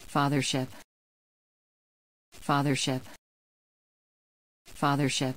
Fathership. Fathership. Fathership.